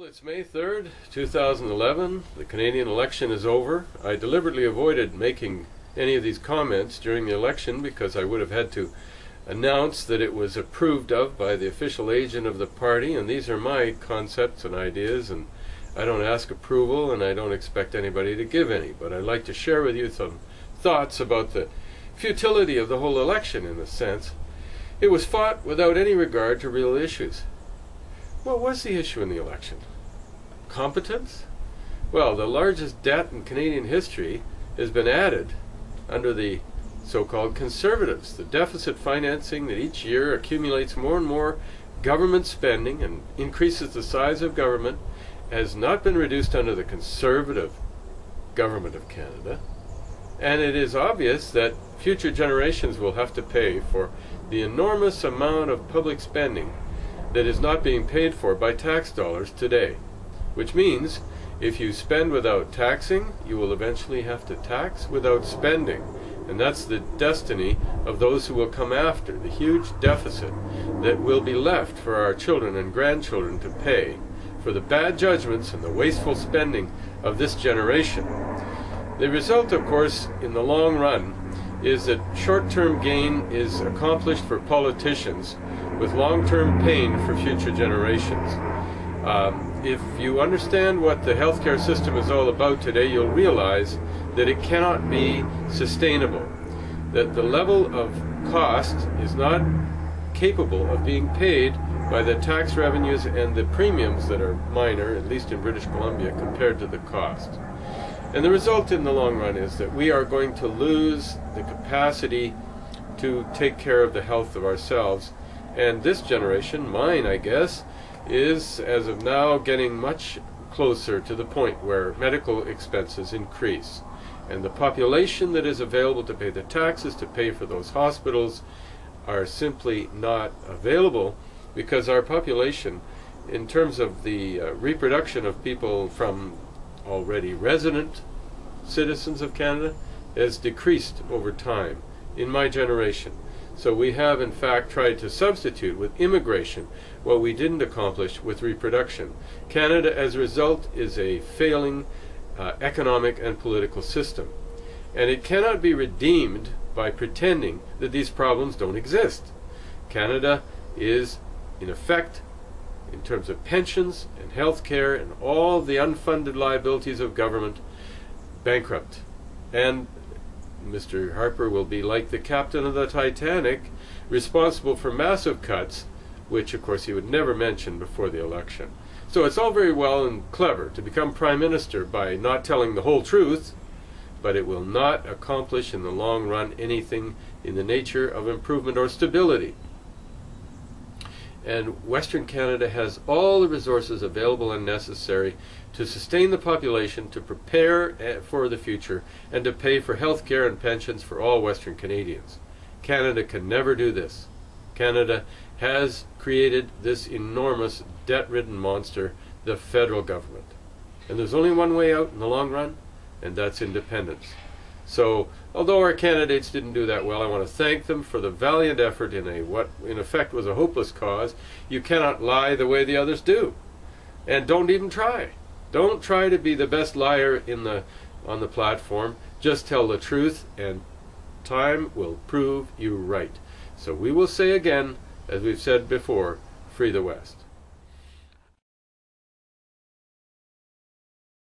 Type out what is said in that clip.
Well, it's May 3rd, 2011. The Canadian election is over. I deliberately avoided making any of these comments during the election because I would have had to announce that it was approved of by the official agent of the party, and these are my concepts and ideas, and I don't ask approval and I don't expect anybody to give any, but I'd like to share with you some thoughts about the futility of the whole election in a sense. It was fought without any regard to real issues. What was the issue in the election? Competence? Well, the largest debt in Canadian history has been added under the so-called conservatives. The deficit financing that each year accumulates more and more government spending and increases the size of government has not been reduced under the conservative government of Canada. And it is obvious that future generations will have to pay for the enormous amount of public spending that is not being paid for by tax dollars today. Which means if you spend without taxing, you will eventually have to tax without spending. And that's the destiny of those who will come after, the huge deficit that will be left for our children and grandchildren to pay for the bad judgments and the wasteful spending of this generation. The result, of course, in the long run, is that short-term gain is accomplished for politicians with long-term pain for future generations. Um, if you understand what the healthcare system is all about today, you'll realize that it cannot be sustainable. That the level of cost is not capable of being paid by the tax revenues and the premiums that are minor, at least in British Columbia, compared to the cost. And the result in the long run is that we are going to lose the capacity to take care of the health of ourselves and this generation, mine I guess, is as of now getting much closer to the point where medical expenses increase. And the population that is available to pay the taxes to pay for those hospitals are simply not available because our population, in terms of the uh, reproduction of people from already resident citizens of Canada, has decreased over time in my generation. So we have in fact tried to substitute with immigration what we didn't accomplish with reproduction. Canada as a result is a failing uh, economic and political system. And it cannot be redeemed by pretending that these problems don't exist. Canada is in effect in terms of pensions and health care and all the unfunded liabilities of government bankrupt. And Mr. Harper will be like the captain of the Titanic, responsible for massive cuts, which of course he would never mention before the election. So it's all very well and clever to become prime minister by not telling the whole truth, but it will not accomplish in the long run anything in the nature of improvement or stability. And Western Canada has all the resources available and necessary to sustain the population, to prepare eh, for the future, and to pay for health care and pensions for all Western Canadians. Canada can never do this. Canada has created this enormous debt-ridden monster, the federal government. And there's only one way out in the long run, and that's independence. So, although our candidates didn't do that well, I want to thank them for the valiant effort in a what in effect was a hopeless cause. You cannot lie the way the others do. And don't even try. Don't try to be the best liar in the on the platform. Just tell the truth and time will prove you right. So we will say again, as we've said before, free the West.